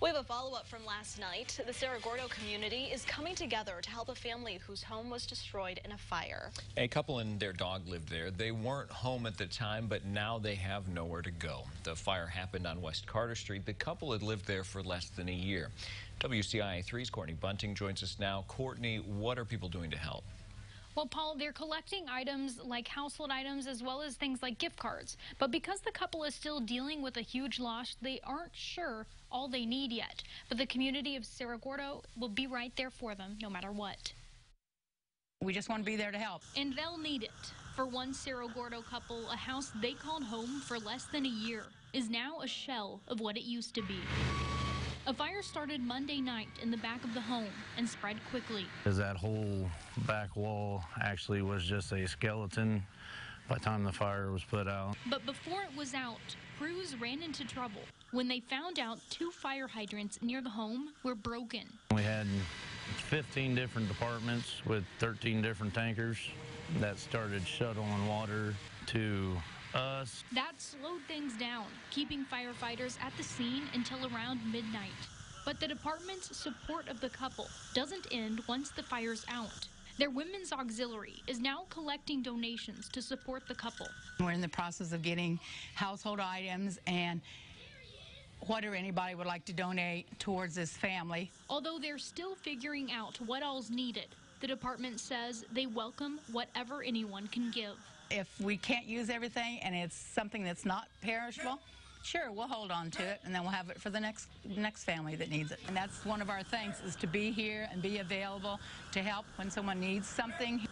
We have a follow-up from last night. The Cerro Gordo community is coming together to help a family whose home was destroyed in a fire. A couple and their dog lived there. They weren't home at the time, but now they have nowhere to go. The fire happened on West Carter Street. The couple had lived there for less than a year. WCIA 3's Courtney Bunting joins us now. Courtney, what are people doing to help? Well, Paul, they're collecting items like household items as well as things like gift cards. But because the couple is still dealing with a huge loss, they aren't sure all they need yet. But the community of Cerro Gordo will be right there for them no matter what. We just want to be there to help. And they'll need it. For one Cerro Gordo couple, a house they called home for less than a year is now a shell of what it used to be. A fire started Monday night in the back of the home and spread quickly. Because that whole back wall actually was just a skeleton by the time the fire was put out. But before it was out, crews ran into trouble when they found out two fire hydrants near the home were broken. We had 15 different departments with 13 different tankers that started shuttling water to us. That slowed things down, keeping firefighters at the scene until around midnight. But the department's support of the couple doesn't end once the fire's out. Their women's auxiliary is now collecting donations to support the couple. We're in the process of getting household items and whatever anybody would like to donate towards this family. Although they're still figuring out what all's needed, the department says they welcome whatever anyone can give. If we can't use everything and it's something that's not perishable, sure, we'll hold on to it and then we'll have it for the next next family that needs it. And that's one of our things is to be here and be available to help when someone needs something.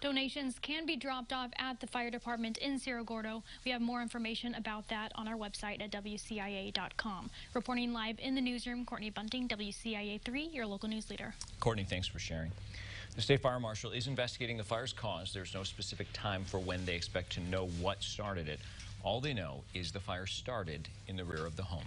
Donations can be dropped off at the fire department in Cerro Gordo. We have more information about that on our website at WCIA.com. Reporting live in the newsroom, Courtney Bunting, WCIA 3, your local news leader. Courtney, thanks for sharing. The state fire marshal is investigating the fire's cause. There's no specific time for when they expect to know what started it. All they know is the fire started in the rear of the home.